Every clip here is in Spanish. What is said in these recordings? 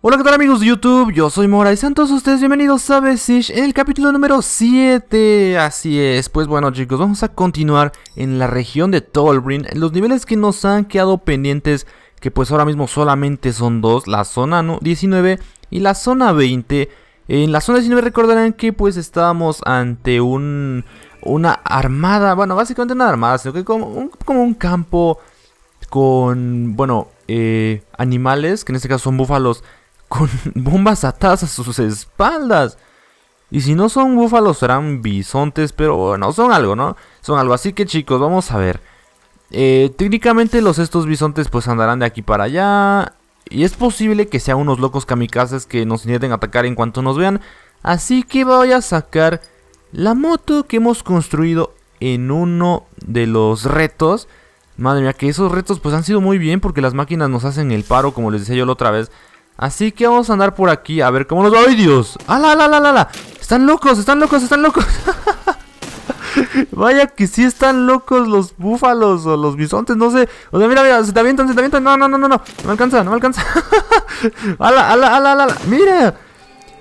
Hola, ¿qué tal amigos de YouTube? Yo soy Mora y sean todos ustedes bienvenidos a Besiege en el capítulo número 7. Así es, pues bueno chicos, vamos a continuar en la región de Tolbrin, los niveles que nos han quedado pendientes, que pues ahora mismo solamente son dos, la zona 19 y la zona 20. En la zona 19 recordarán que pues estábamos ante un una armada, bueno, básicamente una armada, sino que como un, como un campo con, bueno, eh, animales, que en este caso son búfalos, con bombas atadas a sus espaldas. Y si no son búfalos, serán bisontes, pero bueno, son algo, ¿no? Son algo. Así que chicos, vamos a ver. Eh, técnicamente los estos bisontes pues andarán de aquí para allá. Y es posible que sean unos locos kamikazes que nos intenten atacar en cuanto nos vean. Así que voy a sacar la moto que hemos construido en uno de los retos. Madre mía, que esos retos pues han sido muy bien porque las máquinas nos hacen el paro, como les decía yo la otra vez. Así que vamos a andar por aquí a ver cómo nos va. ¡Ay, Dios! ¡Ala, ala, ala, ala! ¡Están locos, están locos, están locos! Vaya que sí están locos los búfalos o los bisontes, no sé. O sea, mira, mira, se te avientan, se te avientan. No, no, no, no, no. No me alcanza, no me alcanza. ala, ala, ala, ala. Mira.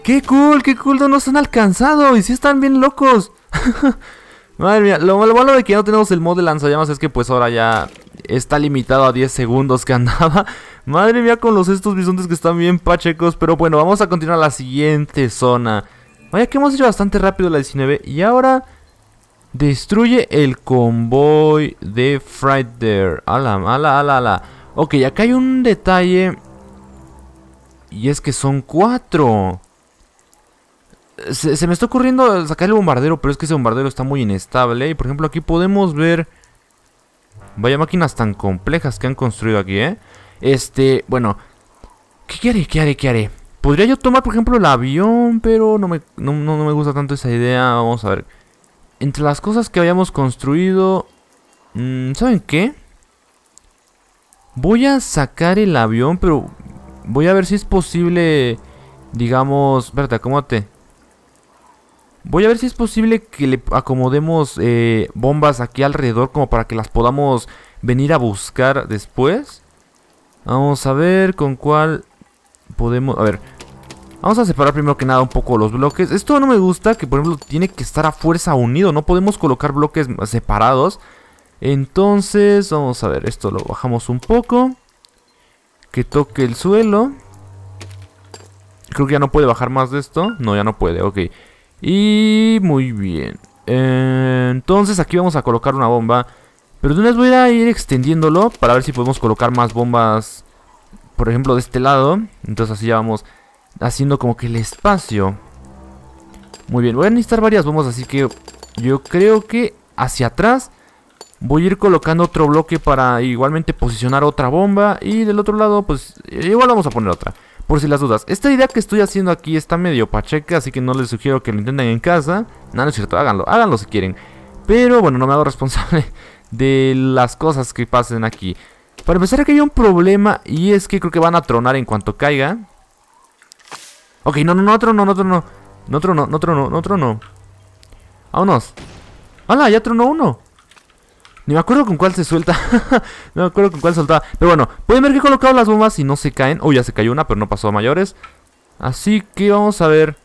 Qué cool, qué cool. No nos han alcanzado. Y sí están bien locos. Madre mía, lo, malo de que ya no tenemos el mod de lanzallamas es que pues ahora ya está limitado a 10 segundos que andaba. Madre mía con los estos bisontes que están bien pachecos. Pero bueno, vamos a continuar a la siguiente zona. Vaya que hemos hecho bastante rápido la 19. Y ahora destruye el convoy de Friday. Ala, ala, ala, ala. Ok, acá hay un detalle. Y es que son cuatro. Se, me está ocurriendo sacar el bombardero, pero es que ese bombardero está muy inestable. Y por ejemplo aquí podemos ver... Vaya máquinas tan complejas que han construido aquí, ¿eh? Este, bueno... ¿Qué haré? ¿Qué haré? ¿Qué haré? Podría yo tomar, por ejemplo, el avión, pero no me, no, no me gusta tanto esa idea. Vamos a ver. Entre las cosas que habíamos construido... Mmm, ¿Saben qué? Voy a sacar el avión, pero... Voy a ver si es posible... Digamos... Espérate, acomódate. Voy a ver si es posible que le acomodemos eh, bombas aquí alrededor como para que las podamos venir a buscar después. Vamos a ver con cuál podemos... A ver, vamos a separar primero que nada un poco los bloques. Esto no me gusta, que por ejemplo tiene que estar a fuerza unido. No podemos colocar bloques separados. Entonces, vamos a ver, esto lo bajamos un poco. Que toque el suelo. Creo que ya no puede bajar más de esto. No, ya no puede, ok. Y muy bien. Eh, entonces aquí vamos a colocar una bomba. Pero de una vez voy a ir extendiéndolo para ver si podemos colocar más bombas. Por ejemplo de este lado. Entonces así ya vamos haciendo como que el espacio. Muy bien, voy a necesitar varias bombas. Así que yo creo que hacia atrás voy a ir colocando otro bloque para igualmente posicionar otra bomba. Y del otro lado pues igual vamos a poner otra por si las dudas. Esta idea que estoy haciendo aquí está medio pacheca, así que no les sugiero que lo intenten en casa. No, no es cierto, háganlo, háganlo si quieren. Pero bueno, no me hago responsable de las cosas que pasen aquí. Para empezar, aquí hay un problema y es que creo que van a tronar en cuanto caiga. Ok, no, no, no, otro no, otro no. No, otro no, otro no, otro no. Vámonos. ¡Hala! Ya tronó uno. Ni me acuerdo con cuál se suelta. no me acuerdo con cuál soltaba. Pero bueno, pueden ver que he colocado las bombas y no se caen. Oh, ya se cayó una, pero no pasó a mayores. Así que vamos a ver.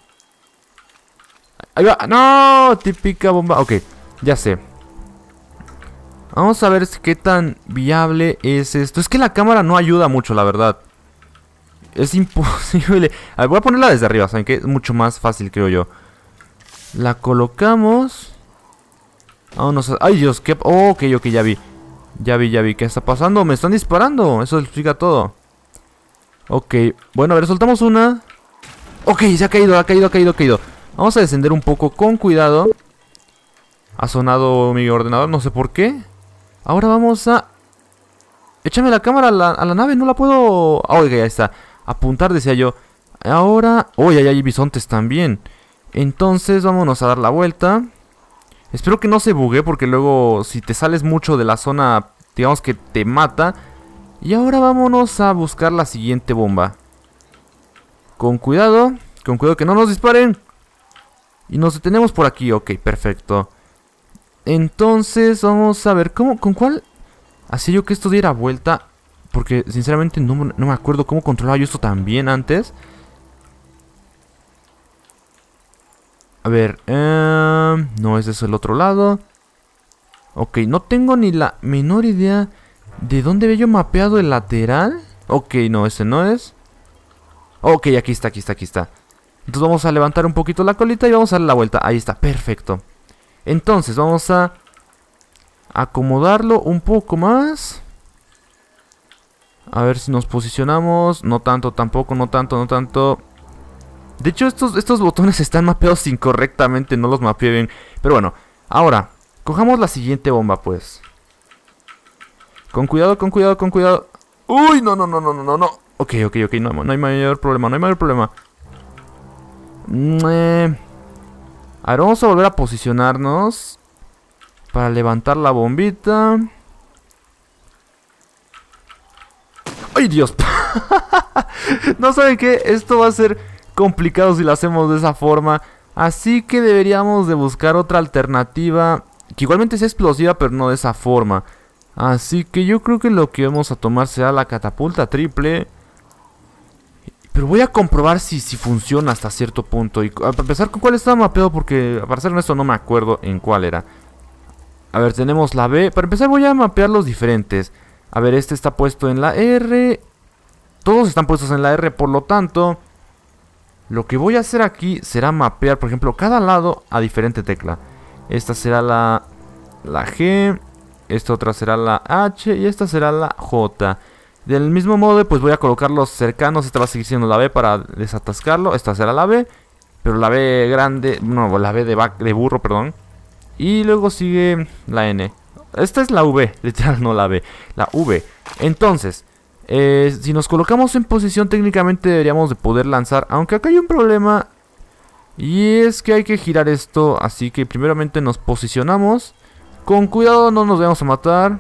Ahí va. ¡No! Típica bomba. Ok, ya sé. Vamos a ver qué tan viable es esto. Es que la cámara no ayuda mucho, la verdad. Es imposible. A ver, voy a ponerla desde arriba, ¿saben qué? Es mucho más fácil, creo yo. La colocamos. Vámonos a... ¡Ay, Dios! ¿Qué... Oh, ok, ok, ya vi. Ya vi, ya vi. ¿Qué está pasando? Me están disparando. Eso explica todo. Ok. Bueno, a ver, soltamos una. Ok, se ha caído, ha caído, ha caído, ha caído. Vamos a descender un poco con cuidado. Ha sonado mi ordenador, no sé por qué. Ahora vamos a... Échame la cámara a la, a la nave, no la puedo... Ah, oiga, ya está. Apuntar, decía yo. Ahora... Oh, ya, hay bisontes también. Entonces, vámonos a dar la vuelta. Espero que no se bugue porque luego si te sales mucho de la zona, digamos que te mata. Y ahora vámonos a buscar la siguiente bomba. Con cuidado, con cuidado que no nos disparen. Y nos detenemos por aquí, ok, perfecto. Entonces, vamos a ver, ¿cómo, ¿con cuál? Hacía yo que esto diera vuelta. Porque, sinceramente, no, no me acuerdo cómo controlaba yo esto también antes. A ver, eh, no, ese es el otro lado. Ok, no tengo ni la menor idea de dónde había yo mapeado el lateral. Ok, no, ese no es. Ok, aquí está, aquí está, aquí está. Entonces vamos a levantar un poquito la colita y vamos a darle la vuelta. Ahí está, perfecto. Entonces vamos a acomodarlo un poco más. A ver si nos posicionamos. No tanto, tampoco, no tanto, no tanto. De hecho, estos, estos botones están mapeados incorrectamente, no los mapeé bien. Pero bueno, ahora, cojamos la siguiente bomba, pues. Con cuidado, con cuidado, con cuidado. Uy, no, no, no, no, no, no. Ok, ok, ok, no, no hay mayor problema, no hay mayor problema. Eh. A ver, vamos a volver a posicionarnos. Para levantar la bombita. ¡Ay, Dios! no saben qué, esto va a ser complicado si lo hacemos de esa forma. Así que deberíamos de buscar otra alternativa. Que igualmente sea explosiva, pero no de esa forma. Así que yo creo que lo que vamos a tomar será la catapulta triple. Pero voy a comprobar si, si funciona hasta cierto punto. Y a empezar con cuál estaba mapeado, porque para ser honesto no me acuerdo en cuál era. A ver, tenemos la B. Para empezar voy a mapear los diferentes. A ver, este está puesto en la R. Todos están puestos en la R, por lo tanto... Lo que voy a hacer aquí será mapear, por ejemplo, cada lado a diferente tecla. Esta será la, la G. Esta otra será la H y esta será la J. Del mismo modo, pues voy a colocar los cercanos. Esta va a seguir siendo la B para desatascarlo. Esta será la B. Pero la B grande, no, la B de, de burro, perdón. Y luego sigue la N. Esta es la V, literal, no la B. La V. Entonces, eh, si nos colocamos en posición técnicamente deberíamos de poder lanzar. Aunque acá hay un problema. Y es que hay que girar esto. Así que primeramente nos posicionamos. Con cuidado no nos vamos a matar.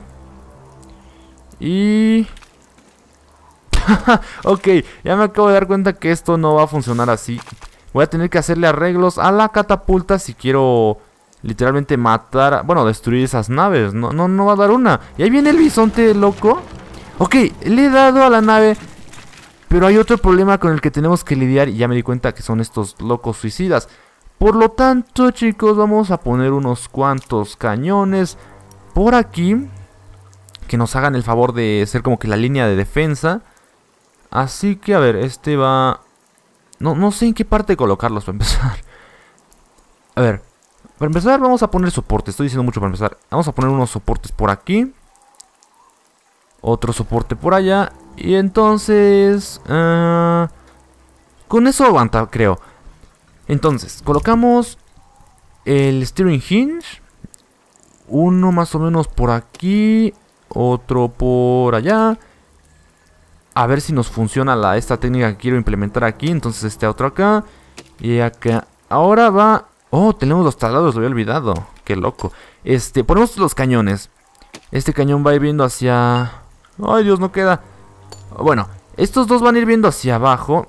Y... ok, ya me acabo de dar cuenta que esto no va a funcionar así. Voy a tener que hacerle arreglos a la catapulta si quiero literalmente matar, bueno, destruir esas naves. No, no, no va a dar una. Y ahí viene el bisonte loco. Ok, le he dado a la nave. Pero hay otro problema con el que tenemos que lidiar y ya me di cuenta que son estos locos suicidas. Por lo tanto, chicos, vamos a poner unos cuantos cañones por aquí. Que nos hagan el favor de ser como que la línea de defensa. Así que, a ver, este va... No, no sé en qué parte colocarlos para empezar. A ver, para empezar vamos a poner soporte. Estoy diciendo mucho para empezar. Vamos a poner unos soportes por aquí. Otro soporte por allá. Y entonces... Uh, con eso aguanta, creo. Entonces, colocamos el steering hinge. Uno más o menos por aquí. Otro por allá. A ver si nos funciona la, esta técnica que quiero implementar aquí. Entonces este otro acá. Y acá. Ahora va... Oh, tenemos los taladros, lo había olvidado. Qué loco. Este, ponemos los cañones. Este cañón va a ir viendo hacia... Ay, Dios, no queda. Bueno, estos dos van a ir viendo hacia abajo.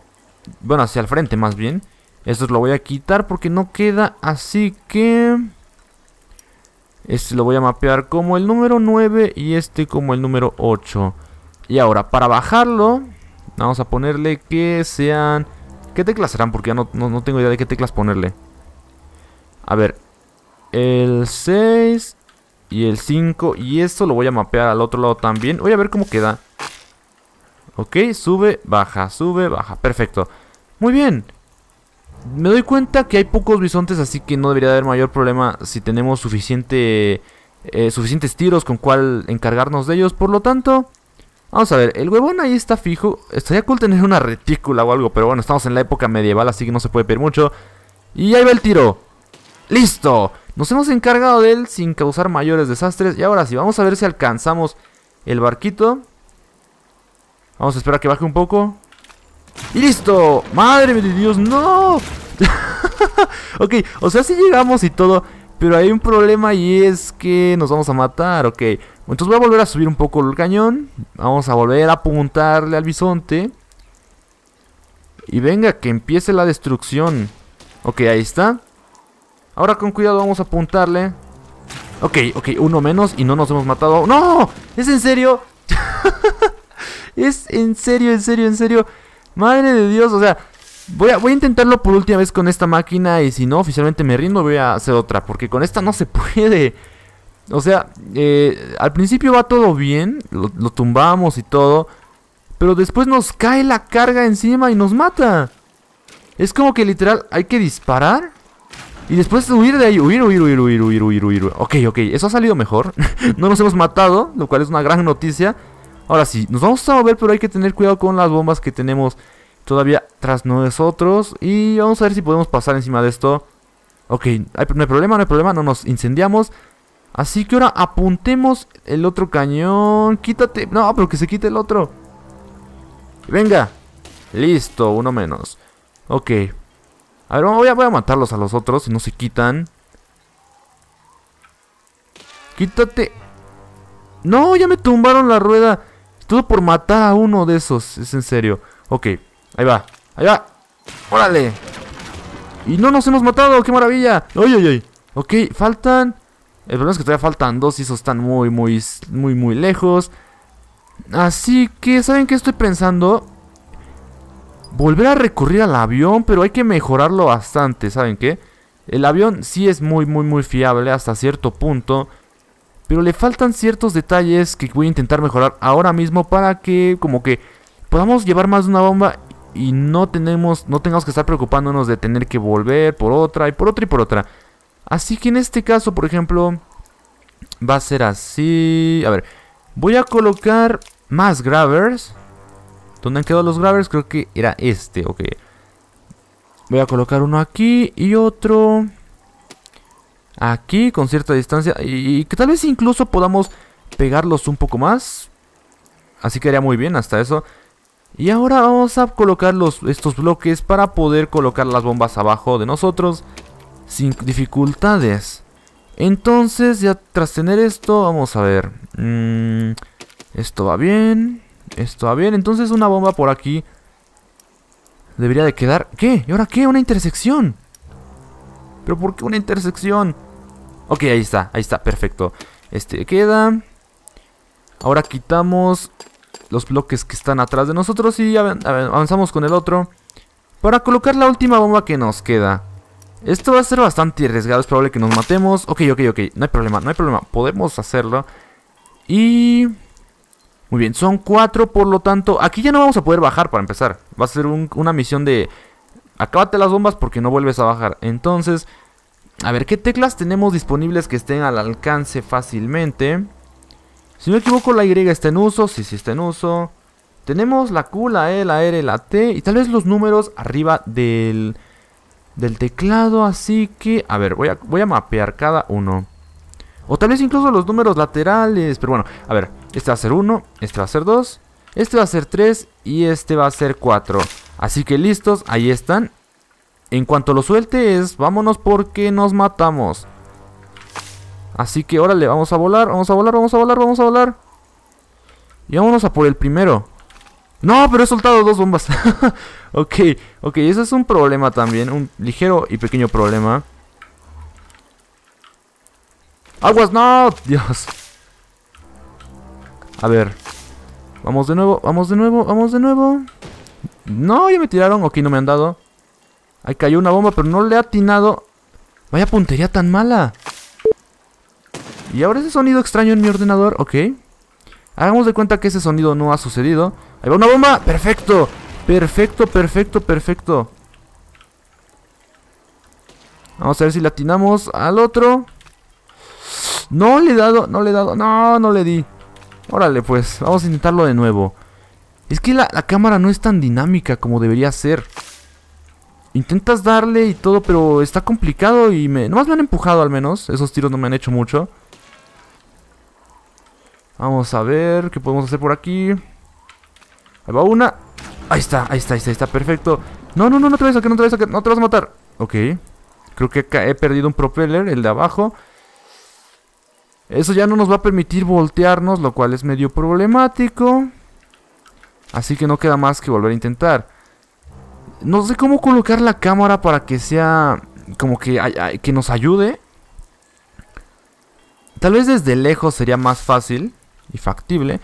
Bueno, hacia el frente más bien. Esto lo voy a quitar porque no queda, así que... Este lo voy a mapear como el número 9 y este como el número 8. Y ahora, para bajarlo, vamos a ponerle que sean... ¿Qué teclas serán? Porque ya no, no, tengo idea de qué teclas ponerle. A ver, el 6 y el 5 y esto lo voy a mapear al otro lado también. Voy a ver cómo queda. Ok, sube, baja, sube, baja. Perfecto. Muy bien. Me doy cuenta que hay pocos bisontes, así que no debería haber mayor problema si tenemos suficiente, eh, suficientes tiros con cual encargarnos de ellos. Por lo tanto, vamos a ver, el huevón ahí está fijo. Estaría cool tener una retícula o algo, pero bueno, estamos en la época medieval, así que no se puede pedir mucho. Y ahí va el tiro. ¡Listo! Nos hemos encargado de él sin causar mayores desastres. Y ahora sí, vamos a ver si alcanzamos el barquito. Vamos a esperar a que baje un poco. ¡Listo! ¡Madre de Dios! ¡No! ok, o sea, sí llegamos y todo. Pero hay un problema y es que nos vamos a matar, ok. Entonces voy a volver a subir un poco el cañón. Vamos a volver a apuntarle al bisonte. Y venga, que empiece la destrucción. Ok, ahí está. Ahora con cuidado vamos a apuntarle. Ok, ok, uno menos y no nos hemos matado. ¡No! ¿Es en serio? es en serio, en serio, en serio. Madre de Dios, o sea, voy a, voy a intentarlo por última vez con esta máquina y si no, oficialmente me rindo, voy a hacer otra, porque con esta no se puede. O sea, eh, al principio va todo bien, lo, lo tumbamos y todo, pero después nos cae la carga encima y nos mata. Es como que literal hay que disparar y después huir de ahí, huir, huir, huir, huir, huir, huir, huir. Ok, ok, eso ha salido mejor. no nos hemos matado, lo cual es una gran noticia. Ahora sí, nos vamos a mover, pero hay que tener cuidado con las bombas que tenemos todavía tras nosotros. Y vamos a ver si podemos pasar encima de esto. Ok, no hay problema, no hay problema, no nos incendiamos. Así que ahora apuntemos el otro cañón. Quítate. No, pero que se quite el otro. Venga. Listo, uno menos. Ok. A ver, voy a, matarlos a los otros si no se quitan. Quítate. No, ya me tumbaron la rueda. Todo por matar a uno de esos. Es en serio. Ok, ahí va. Ahí va. Órale. Y no nos hemos matado. ¡Qué maravilla! ¡Ay, ay, ay! Ok, faltan... El problema es que todavía faltan dos y esos están muy, muy, muy, muy lejos. Así que, ¿saben qué estoy pensando? Volver a recurrir al avión, pero hay que mejorarlo bastante, ¿saben qué? El avión sí es muy, muy, muy fiable hasta cierto punto, pero le faltan ciertos detalles que voy a intentar mejorar ahora mismo para que como que podamos llevar más de una bomba y no tenemos no tengamos que estar preocupándonos de tener que volver por otra y por otra y por otra. Así que en este caso, por ejemplo, va a ser así, a ver, voy a colocar más grabbers ¿Dónde han quedado los grabbers? Creo que era este, ok. Voy a colocar uno aquí y otro aquí con cierta distancia. Y, que tal vez incluso podamos pegarlos un poco más. Así que haría muy bien hasta eso. Y ahora vamos a colocar los, estos bloques para poder colocar las bombas abajo de nosotros sin dificultades. Entonces, ya tras tener esto, vamos a ver. Mm, esto va bien. Esto va bien, entonces una bomba por aquí Debería de quedar... ¿Qué? ¿Y ahora qué? ¿Una intersección? ¿Pero por qué una intersección? Ok, ahí está, ahí está, perfecto Este queda Ahora quitamos los bloques que están atrás de nosotros y avanzamos con el otro Para colocar la última bomba que nos queda Esto va a ser bastante arriesgado, es probable que nos matemos Ok, ok, ok, no hay problema, no hay problema Podemos hacerlo Y... Muy bien, son cuatro, por lo tanto, aquí ya no vamos a poder bajar para empezar. Va a ser una misión de... Acábate las bombas porque no vuelves a bajar. Entonces, a ver, ¿qué teclas tenemos disponibles que estén al alcance fácilmente? Si no me equivoco, la Y está en uso. Sí, sí está en uso. Tenemos la Q, la E, la R, la T y tal vez los números arriba del, del teclado. Así que, a ver, voy a, voy a mapear cada uno. O tal vez incluso los números laterales. Pero bueno, a ver. Este va a ser 1, este va a ser 2, este va a ser 3 y este va a ser 4. Así que listos, ahí están. En cuanto lo suelte vámonos porque nos matamos. Así que órale, vamos a volar, vamos a volar, vamos a volar, vamos a volar. Y vámonos a por el primero. No, pero he soltado dos bombas. ok, ok, eso es un problema también, un ligero y pequeño problema. Aguas, no, Dios. A ver. Vamos de nuevo, vamos de nuevo, vamos de nuevo. No, ya me tiraron. Ok, no me han dado. Ahí cayó una bomba, pero no le ha atinado. Vaya puntería tan mala. Y ahora ese sonido extraño en mi ordenador. Ok. Hagamos de cuenta que ese sonido no ha sucedido. Ahí va una bomba. Perfecto. Perfecto, perfecto, perfecto. Vamos a ver si le atinamos al otro. No le he dado, no le he dado. No, no le di. Órale, pues, vamos a intentarlo de nuevo. Es que la, cámara no es tan dinámica como debería ser. Intentas darle y todo, pero está complicado y me... Nomás me han empujado al menos. Esos tiros no me han hecho mucho. Vamos a ver qué podemos hacer por aquí. Ahí va una. Ahí está, ahí está, ahí está, está, perfecto. No, no, no, no te vas a sacar, no te vas a no te vas a matar. Ok. Creo que he perdido un propeller, el de abajo. Eso ya no nos va a permitir voltearnos, lo cual es medio problemático. Así que no queda más que volver a intentar. No sé cómo colocar la cámara para que sea como que, que nos ayude. Tal vez desde lejos sería más fácil y factible.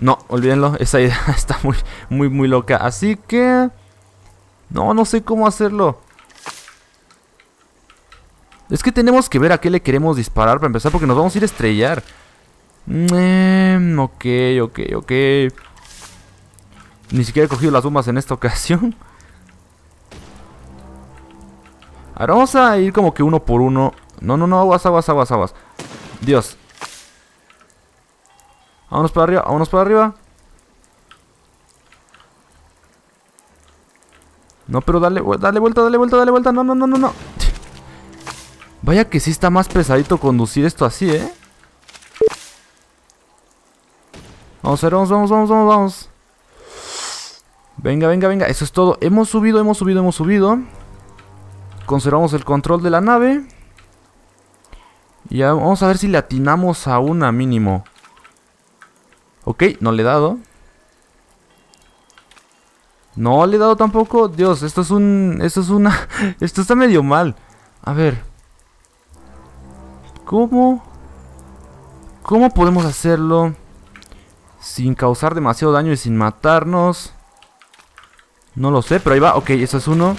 No, olvídenlo, esa idea está muy, muy, muy loca. Así que... No, no sé cómo hacerlo. Es que tenemos que ver a qué le queremos disparar para empezar, porque nos vamos a ir a estrellar. Mm, ok, ok, ok. Ni siquiera he cogido las bombas en esta ocasión. Ahora vamos a ir como que uno por uno. No, no, no, aguas, aguas, aguas, aguas. Dios. Vámonos para arriba, vámonos para arriba. No, pero dale, dale vuelta, dale vuelta, dale vuelta. No, no, no, no, no. Vaya que sí está más pesadito conducir esto así, ¿eh? Vamos a ver, vamos, vamos, vamos, vamos, vamos. Venga, venga, venga. Eso es todo. Hemos subido, hemos subido, hemos subido. Conservamos el control de la nave. Y vamos a ver si le atinamos a una mínimo. Ok, no le he dado. No le he dado tampoco. Dios, esto es un... Esto es una... esto está medio mal. A ver. ¿Cómo? ¿Cómo podemos hacerlo sin causar demasiado daño y sin matarnos? No lo sé, pero ahí va. Ok, eso es uno.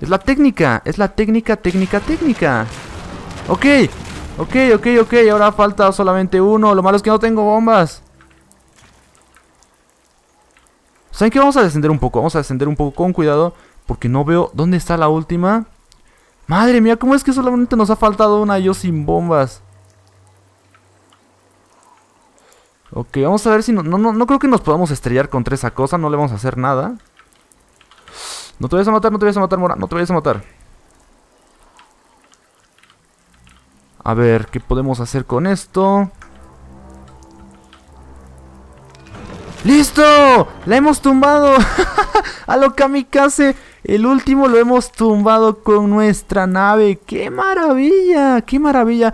Es la técnica, es la técnica, técnica, técnica. Ok, ok, ok, ok. Ahora falta solamente uno. Lo malo es que no tengo bombas. ¿Saben qué? Vamos a descender un poco. Vamos a descender un poco con cuidado. Porque no veo dónde está la última. Madre mía, ¿cómo es que solamente nos ha faltado una yo sin bombas? Ok, vamos a ver si... No, no, no creo que nos podamos estrellar contra esa cosa. No le vamos a hacer nada. No te vayas a matar, no te vayas a matar, Mora. No te vayas a matar. A ver, ¿qué podemos hacer con esto? ¡Listo! ¡La hemos tumbado! ¡A lo kamikaze! El último lo hemos tumbado con nuestra nave. ¡Qué maravilla! ¡Qué maravilla!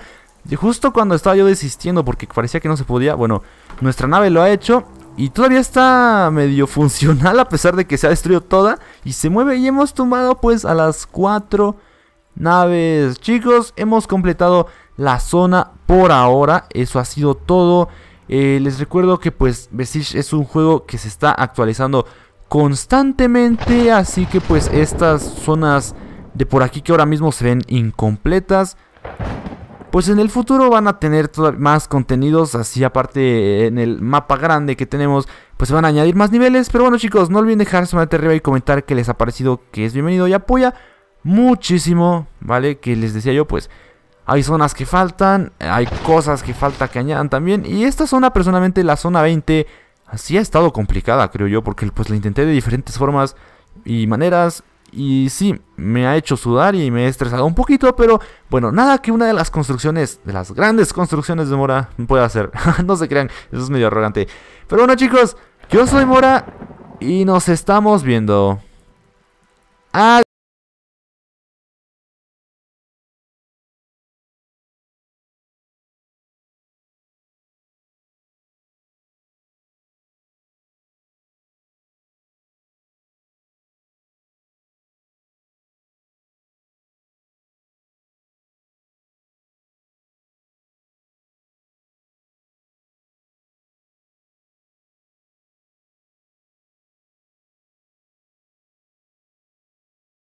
Justo cuando estaba yo desistiendo porque parecía que no se podía, bueno, nuestra nave lo ha hecho y todavía está medio funcional a pesar de que se ha destruido toda y se mueve y hemos tumbado pues a las cuatro naves. Chicos, hemos completado la zona por ahora, eso ha sido todo. Eh, les recuerdo que pues Besiege es un juego que se está actualizando constantemente. Así que pues estas zonas de por aquí que ahora mismo se ven incompletas. Pues en el futuro van a tener más contenidos, así aparte en el mapa grande que tenemos, pues se van a añadir más niveles. Pero bueno chicos, no olviden dejar su arriba y comentar que les ha parecido, que es bienvenido y apoya muchísimo, ¿vale? Que les decía yo, pues hay zonas que faltan, hay cosas que falta que añadan también. Y esta zona personalmente, la zona 20, Así ha estado complicada, creo yo, porque pues la intenté de diferentes formas y maneras. Y sí, me ha hecho sudar y me he estresado un poquito, pero bueno, nada que una de las construcciones, de las grandes construcciones de Mora pueda hacer. no se crean, eso es medio arrogante. Pero bueno chicos, yo soy Mora y nos estamos viendo. Adiós.